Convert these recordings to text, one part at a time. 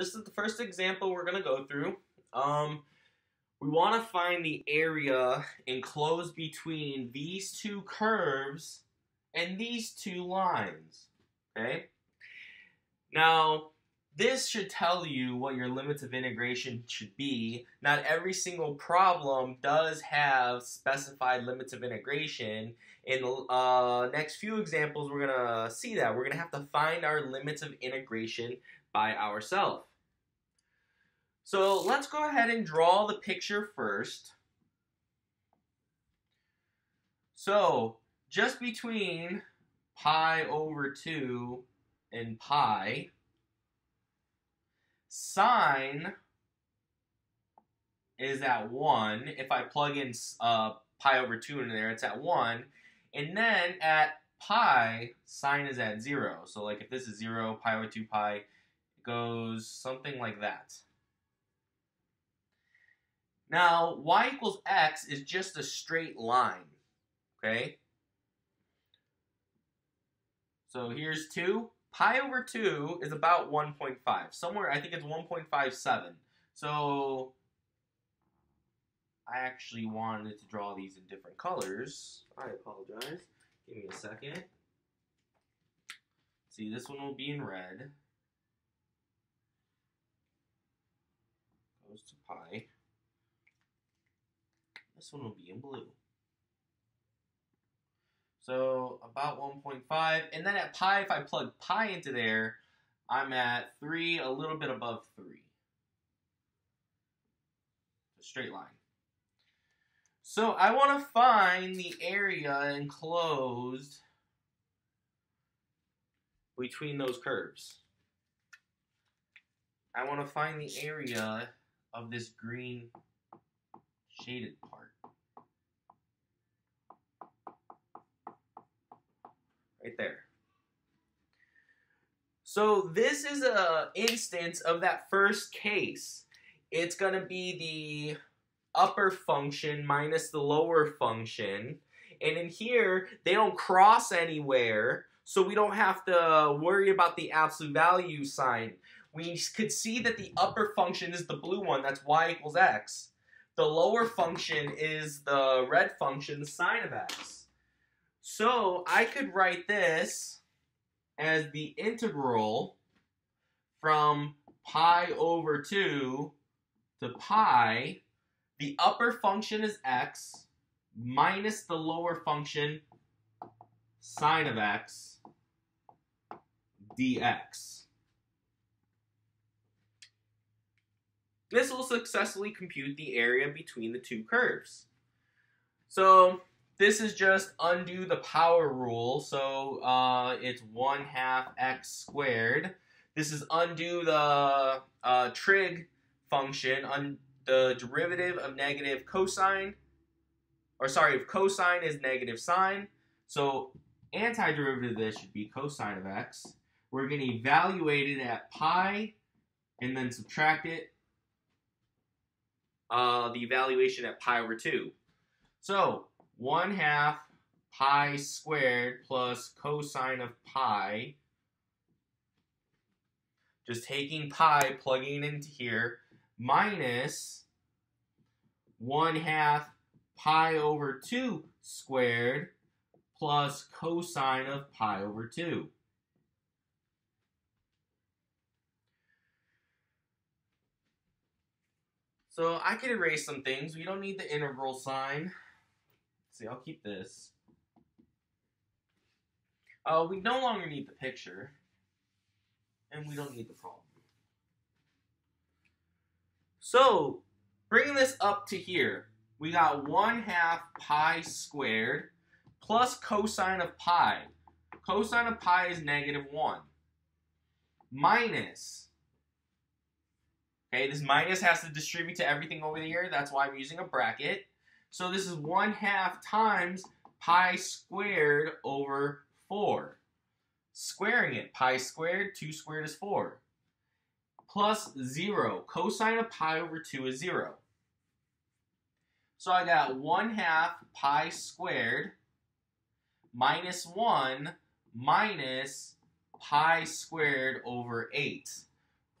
this is the first example we're going to go through. Um, we want to find the area enclosed between these two curves and these two lines. Okay? Now, this should tell you what your limits of integration should be. Not every single problem does have specified limits of integration. In the uh, next few examples, we're going to see that. We're going to have to find our limits of integration by ourselves. So let's go ahead and draw the picture first. So just between pi over 2 and pi, sine is at 1. If I plug in uh, pi over 2 in there, it's at 1. And then at pi, sine is at 0. So like if this is 0, pi over 2 pi, it goes something like that. Now, y equals x is just a straight line, okay? So here's 2. Pi over 2 is about 1.5. Somewhere, I think it's 1.57. So I actually wanted to draw these in different colors. I apologize. Give me a second. See, this one will be in red. Goes to pi. This one will be in blue. So about 1.5. And then at pi, if I plug pi into there, I'm at 3, a little bit above 3. A straight line. So I want to find the area enclosed between those curves. I want to find the area of this green shaded part. Right there. So this is a instance of that first case. It's going to be the upper function minus the lower function. And in here, they don't cross anywhere, so we don't have to worry about the absolute value sign. We could see that the upper function is the blue one, that's y equals x. The lower function is the red function, the sine of x. So I could write this as the integral from pi over 2 to pi. The upper function is x minus the lower function sine of x dx. This will successfully compute the area between the two curves. So this is just undo the power rule, so uh, it's 1 half x squared. This is undo the uh, trig function, un the derivative of negative cosine, or sorry, if cosine is negative sine, so antiderivative of this should be cosine of x. We're going to evaluate it at pi, and then subtract it, uh, the evaluation at pi over 2. So, 1 half pi squared plus cosine of pi. Just taking pi, plugging into here, minus 1 half pi over 2 squared plus cosine of pi over 2. So I could erase some things. We don't need the integral sign. See, I'll keep this. Uh, we no longer need the picture, and we don't need the problem. So, bringing this up to here, we got 1 half pi squared plus cosine of pi. Cosine of pi is negative 1. Minus, okay, this minus has to distribute to everything over here. That's why I'm using a bracket. So this is 1 half times pi squared over 4. Squaring it, pi squared, 2 squared is 4. Plus 0. Cosine of pi over 2 is 0. So I got 1 half pi squared minus 1 minus pi squared over 8.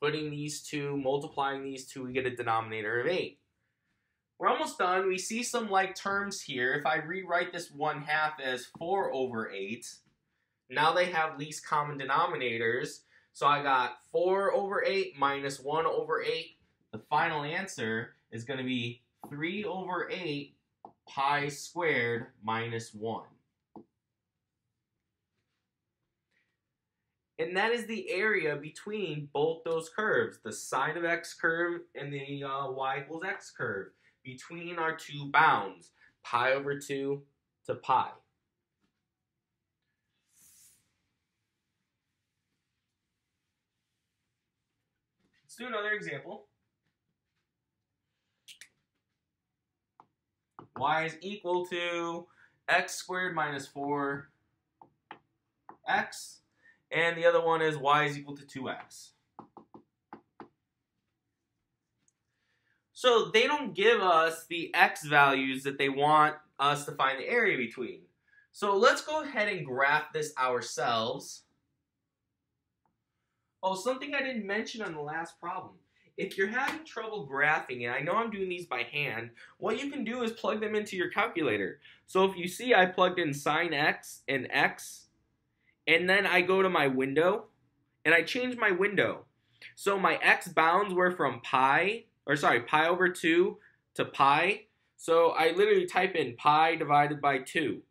Putting these two, multiplying these two, we get a denominator of 8. We're almost done. We see some like terms here. If I rewrite this 1 half as 4 over 8, now they have least common denominators. So I got 4 over 8 minus 1 over 8. The final answer is going to be 3 over 8 pi squared minus 1. And that is the area between both those curves, the sine of x curve and the uh, y equals x curve, between our two bounds, pi over 2 to pi. Let's do another example. y is equal to x squared minus 4x. And the other one is y is equal to 2x. So they don't give us the x values that they want us to find the area between. So let's go ahead and graph this ourselves. Oh, something I didn't mention on the last problem. If you're having trouble graphing, and I know I'm doing these by hand, what you can do is plug them into your calculator. So if you see I plugged in sine x and x, and then I go to my window, and I change my window. So my x bounds were from pi, or sorry, pi over 2 to pi. So I literally type in pi divided by 2.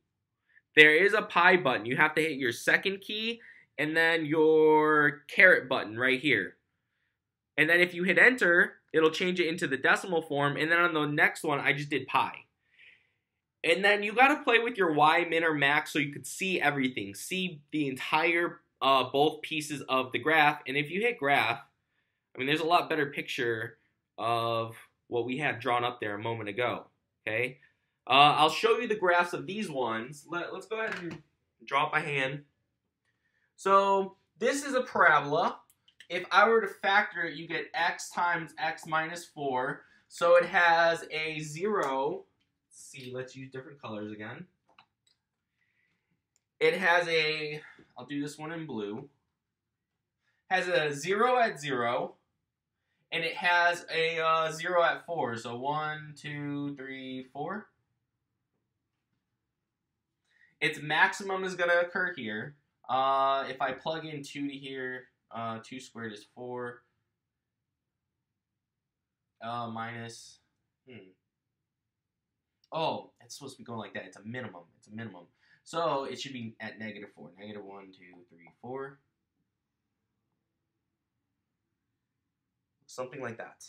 There is a pi button. You have to hit your second key and then your caret button right here. And then if you hit enter, it'll change it into the decimal form. And then on the next one, I just did pi. And then you got to play with your y min or max so you could see everything. See the entire, uh, both pieces of the graph. And if you hit graph, I mean, there's a lot better picture of what we had drawn up there a moment ago. Okay. Uh, I'll show you the graphs of these ones. Let, let's go ahead and draw it by hand. So this is a parabola if I were to factor it, you get x times x minus 4. So it has a 0. Let's see, let's use different colors again. It has a, I'll do this one in blue, has a 0 at 0, and it has a uh, 0 at 4. So 1, 2, 3, 4. Its maximum is going to occur here. Uh, if I plug in 2 to here, uh, 2 squared is 4. Uh, minus, hmm. Oh, it's supposed to be going like that. It's a minimum. It's a minimum. So it should be at negative 4. Negative 1, 2, 3, 4. Something like that.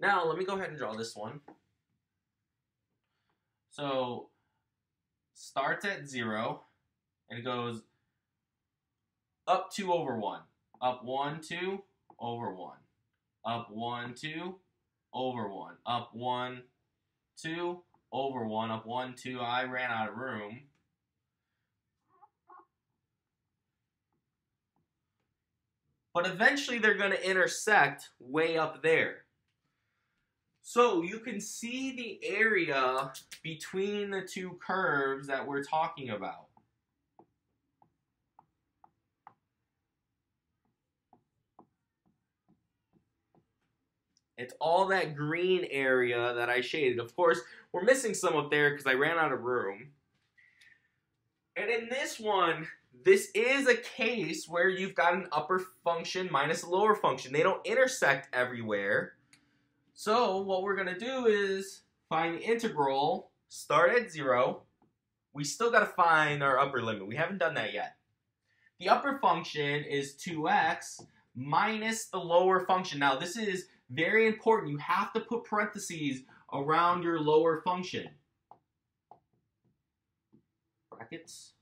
Now, let me go ahead and draw this one. So, starts at 0 and it goes up 2 over 1. Up 1, 2, over 1. Up 1, 2, over 1. Up 1, 2, over 1. Up 1, 2. I ran out of room. But eventually they're going to intersect way up there. So you can see the area between the two curves that we're talking about. It's all that green area that I shaded. Of course, we're missing some up there because I ran out of room. And in this one, this is a case where you've got an upper function minus a lower function. They don't intersect everywhere. So what we're going to do is find the integral, start at 0. We still got to find our upper limit. We haven't done that yet. The upper function is 2x minus the lower function. Now this is very important. You have to put parentheses around your lower function. Brackets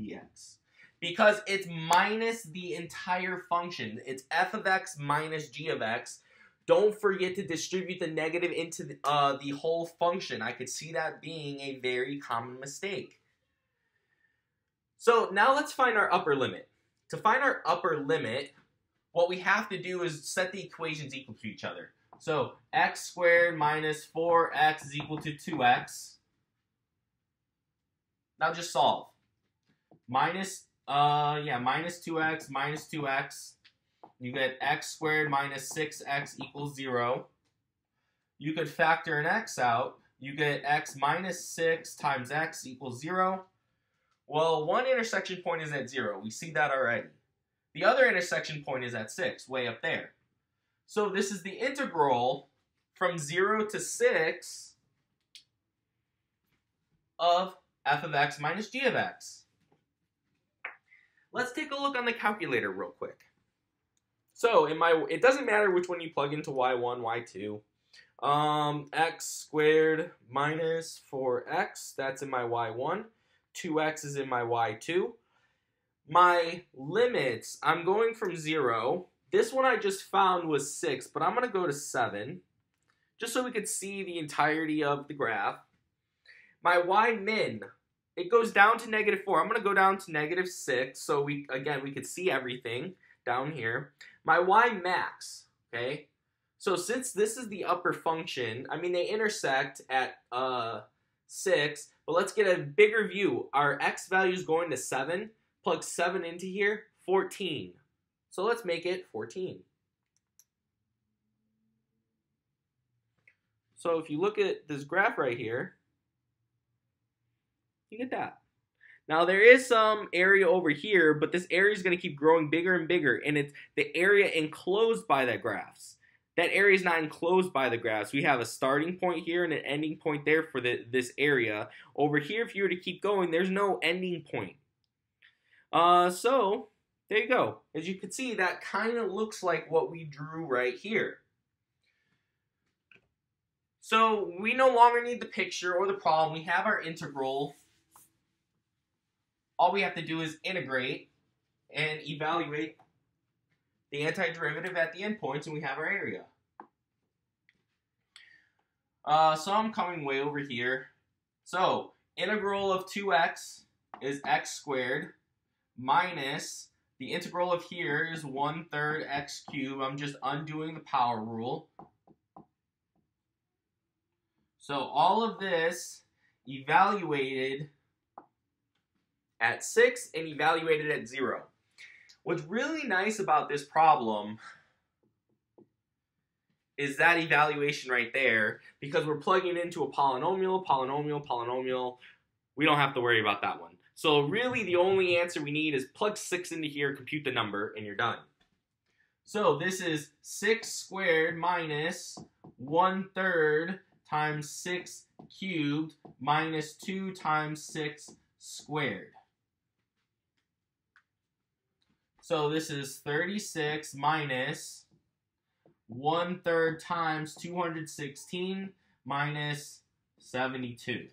dx. Because it's minus the entire function. It's f of x minus g of x. Don't forget to distribute the negative into the, uh, the whole function. I could see that being a very common mistake. So now let's find our upper limit. To find our upper limit, what we have to do is set the equations equal to each other. So x squared minus 4x is equal to 2x. Now just solve. Minus Uh, yeah, minus 2x, minus 2x. You get x squared minus 6x equals 0. You could factor an x out. You get x minus 6 times x equals 0. Well, one intersection point is at 0. We see that already. The other intersection point is at 6, way up there. So this is the integral from 0 to 6 of f of x minus g of x. Let's take a look on the calculator real quick. So in my, it doesn't matter which one you plug into y1, y2. Um, x squared minus 4x, that's in my y1. 2x is in my y2. My limits, I'm going from 0. This one I just found was 6, but I'm going to go to 7, just so we could see the entirety of the graph. My y min, it goes down to negative 4. I'm going to go down to negative 6, so we again, we could see everything down here. My y max, okay? So since this is the upper function, I mean, they intersect at uh, 6, but let's get a bigger view. Our x value is going to 7. Plug 7 into here, 14. So let's make it 14. So if you look at this graph right here, you get that. Now there is some area over here, but this area is going to keep growing bigger and bigger, and it's the area enclosed by the graphs. That area is not enclosed by the graphs. We have a starting point here and an ending point there for the, this area. Over here, if you were to keep going, there's no ending point. Uh, so, there you go. As you can see, that kind of looks like what we drew right here. So, we no longer need the picture or the problem. We have our integral all we have to do is integrate and evaluate the antiderivative at the endpoints, and we have our area. Uh, so I'm coming way over here. So, integral of 2x is x squared minus the integral of here is 1 third x cubed. I'm just undoing the power rule. So all of this evaluated at 6 and evaluated at 0. What's really nice about this problem is that evaluation right there because we're plugging into a polynomial, polynomial, polynomial. We don't have to worry about that one. So really the only answer we need is plug 6 into here, compute the number, and you're done. So this is 6 squared minus 1 third times 6 cubed minus 2 times 6 squared. So this is 36 minus 1 third times 216 minus 72.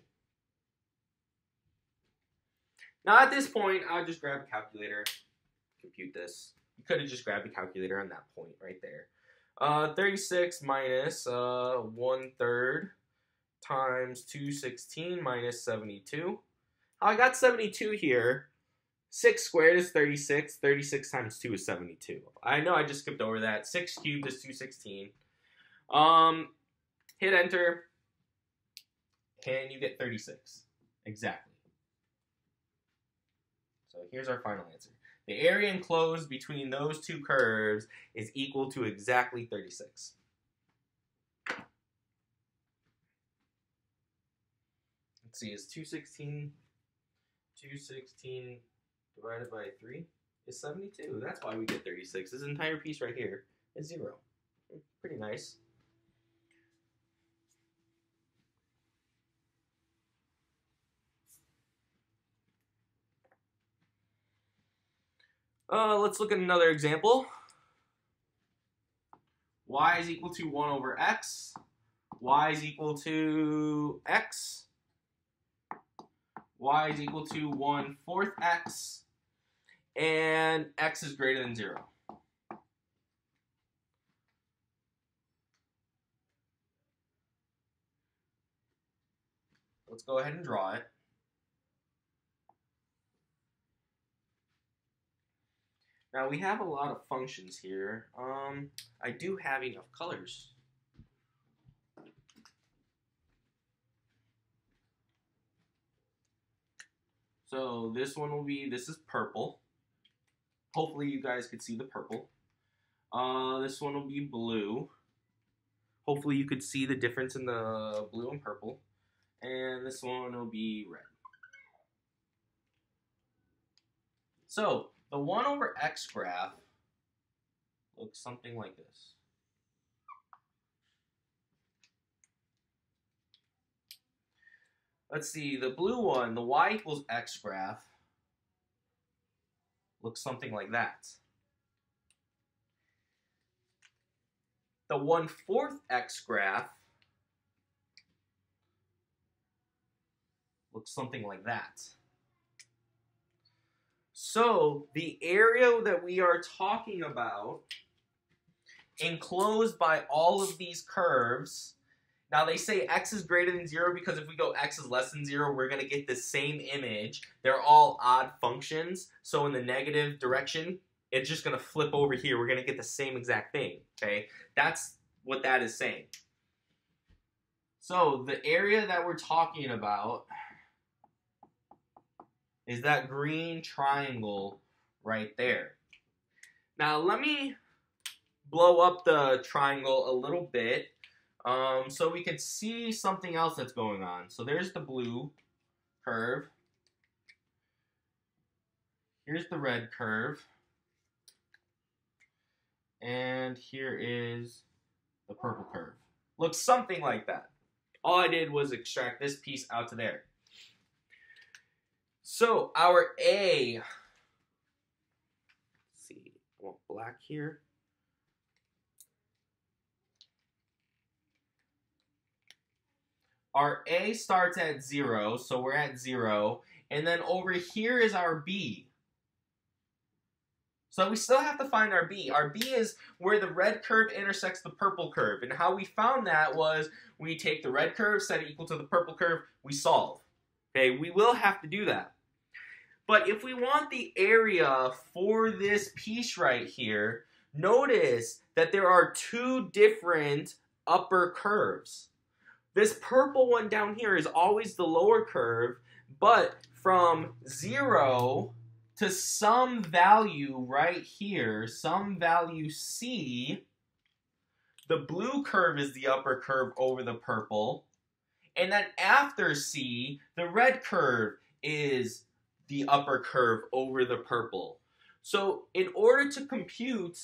Now at this point, I'll just grab a calculator, compute this. You could have just grabbed a calculator on that point right there. Uh, 36 minus uh, 1 third times 216 minus 72. I got 72 here. 6 squared is 36. 36 times 2 is 72. I know I just skipped over that. 6 cubed is 216. Um, hit enter, and you get 36. Exactly. So here's our final answer. The area enclosed between those two curves is equal to exactly 36. Let's see, is 216, 216 divided by 3 is 72. That's why we get 36. This entire piece right here is 0. Pretty nice. Uh, let's look at another example. y is equal to 1 over x. y is equal to x. y is equal to 1 fourth x and x is greater than 0. Let's go ahead and draw it. Now we have a lot of functions here. Um, I do have enough colors. So this one will be, this is purple. hopefully you guys could see the purple. Uh, this one will be blue. Hopefully you could see the difference in the blue and purple. And this one will be red. So, the 1 over x graph looks something like this. Let's see, the blue one, the y equals x graph, looks something like that. The 1 fourth x graph looks something like that. So the area that we are talking about enclosed by all of these curves now they say x is greater than 0 because if we go x is less than 0, we're going to get the same image. They're all odd functions, so in the negative direction, it's just going to flip over here. We're going to get the same exact thing, okay? That's what that is saying. So the area that we're talking about is that green triangle right there. Now let me blow up the triangle a little bit um, so we can see something else that's going on. So there's the blue curve. Here's the red curve. And here is the purple curve. Looks something like that. All I did was extract this piece out to there. So our A, see, I want black here. Our A starts at 0, so we're at 0. And then over here is our B. So we still have to find our B. Our B is where the red curve intersects the purple curve. And how we found that was we take the red curve, set it equal to the purple curve, we solve. Okay, we will have to do that. But if we want the area for this piece right here, notice that there are two different upper curves. This purple one down here is always the lower curve, but from 0 to some value right here, some value C, the blue curve is the upper curve over the purple. And then after C, the red curve is the upper curve over the purple. So in order to compute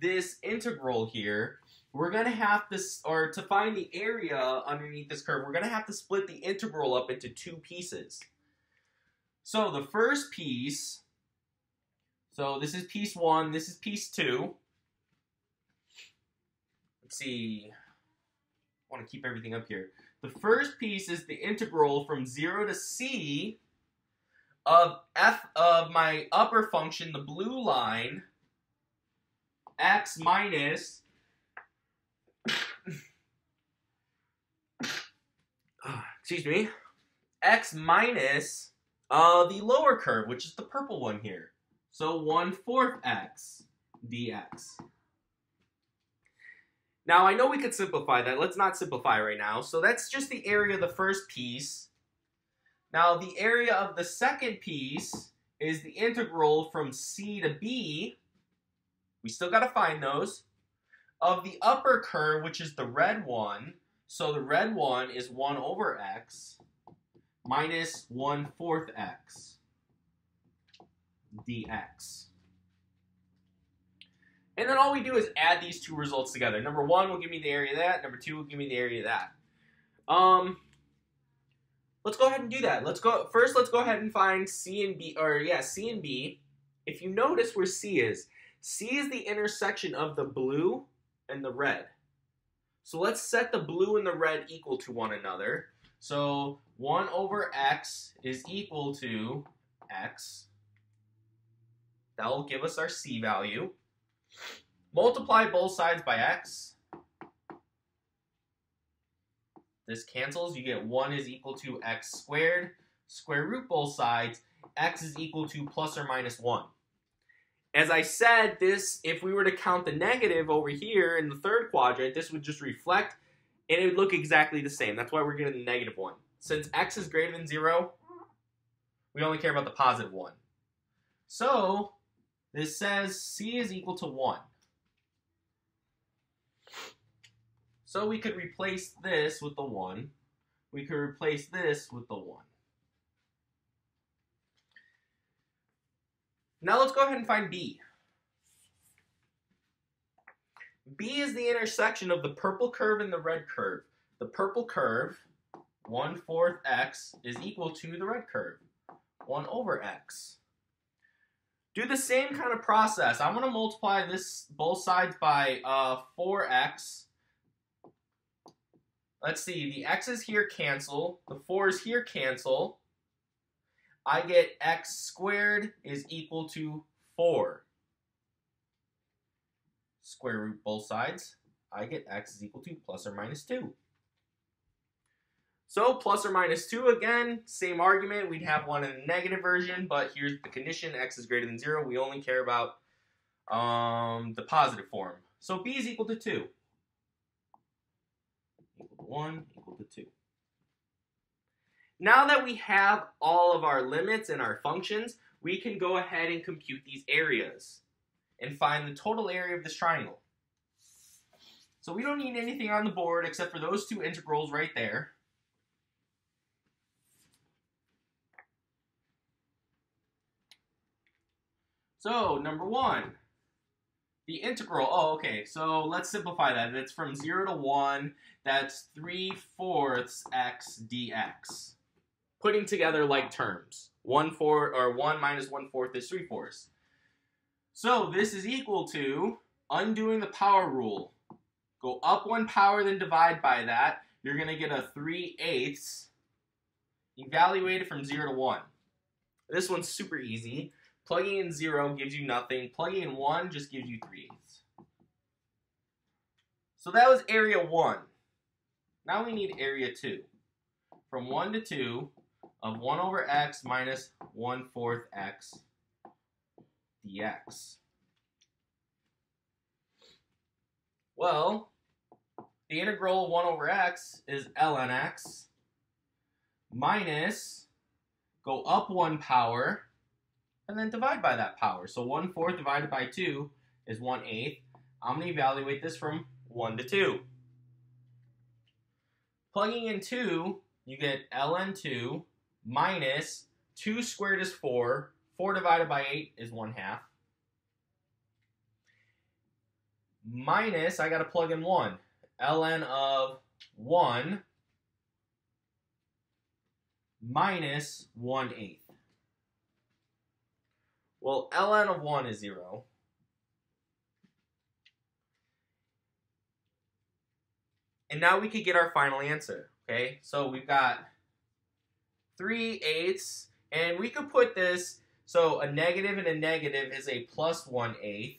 this integral here, we're going to have to, or to find the area underneath this curve, we're going to have to split the integral up into two pieces. So the first piece, so this is piece one, this is piece two. Let's see, I want to keep everything up here. The first piece is the integral from 0 to c of f of my upper function, the blue line, x minus excuse me, x minus uh, the lower curve, which is the purple one here. So 1 fourth x dx. Now, I know we could simplify that. Let's not simplify right now. So that's just the area of the first piece. Now, the area of the second piece is the integral from c to b. We still got to find those. Of the upper curve, which is the red one, so the red one is 1 over x minus 1 fourth x dx. And then all we do is add these two results together. Number one will give me the area of that. Number two will give me the area of that. Um, let's go ahead and do that. Let's go first. Let's go ahead and find C and B, or yeah, C and B. If you notice where C is, C is the intersection of the blue and the red. So let's set the blue and the red equal to one another. So 1 over x is equal to x. That will give us our c value. Multiply both sides by x. This cancels. You get 1 is equal to x squared. Square root both sides. x is equal to plus or minus 1. As I said, this, if we were to count the negative over here in the third quadrant, this would just reflect and it would look exactly the same. That's why we're getting the negative one. Since x is greater than zero, we only care about the positive one. So, this says c is equal to 1. So we could replace this with the 1. We could replace this with the 1. Now let's go ahead and find b. b is the intersection of the purple curve and the red curve. The purple curve, 1 fourth x, is equal to the red curve, 1 over x. Do the same kind of process. I'm going to multiply this both sides by uh, 4x. Let's see, the x's here cancel, the 4's here cancel. I get x squared is equal to 4. Square root both sides. I get x is equal to plus or minus 2. So plus or minus 2 again, same argument. We'd have one in the negative version, but here's the condition. x is greater than 0. We only care about um, the positive form. So b is equal to 2. Equal to 1, equal to 2. Now that we have all of our limits and our functions, we can go ahead and compute these areas and find the total area of this triangle. So we don't need anything on the board except for those two integrals right there. So, number one, the integral, oh, okay, so let's simplify that. It's from 0 to 1, that's 3 fourths x dx. Putting together like terms. 1 fourth, or 1 minus 1 fourth is 3 fourths. So, this is equal to undoing the power rule. Go up one power, then divide by that. You're going to get a 3 eighths. Evaluate it from 0 to 1. This one's super easy. Plugging in 0 gives you nothing. Plugging in 1 just gives you 3 eighths. So that was area 1. Now we need area 2. From 1 to 2 of 1 over x minus 1 fourth x dx. Well, the integral of 1 over x is ln x minus, go up 1 power, and then divide by that power. So 1 fourth divided by 2 is 1 eighth. I'm going to evaluate this from 1 to 2. Plugging in 2, you get ln 2 minus 2 squared is 4. 4 divided by 8 is 1 half. Minus, I got to plug in 1. ln of 1 minus 1 eighth. Well, ln of 1 is 0. And now we could get our final answer, okay? So we've got 3 eighths, and we could put this, so a negative and a negative is a plus 1 eighth.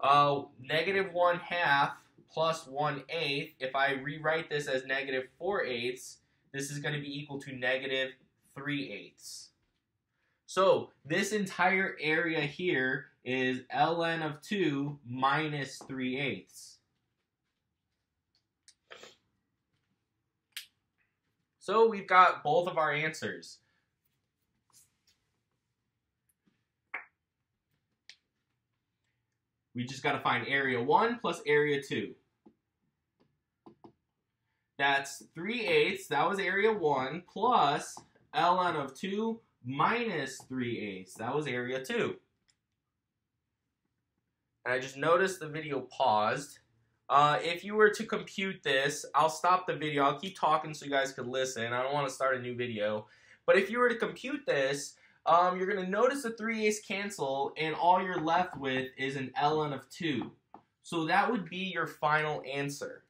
Uh, negative 1 half plus 1 eighth, if I rewrite this as negative 4 eighths, this is going to be equal to negative 3 eighths. So this entire area here is ln of 2 minus 3 eighths. So we've got both of our answers. We just got to find area 1 plus area 2. That's 3 eighths, that was area 1, plus ln of 2 minus 3 eighths. That was area 2. And I just noticed the video paused. Uh, if you were to compute this, I'll stop the video. I'll keep talking so you guys could listen. I don't want to start a new video. But if you were to compute this, um, you're going to notice the 3 eighths cancel, and all you're left with is an ln of 2. So that would be your final answer.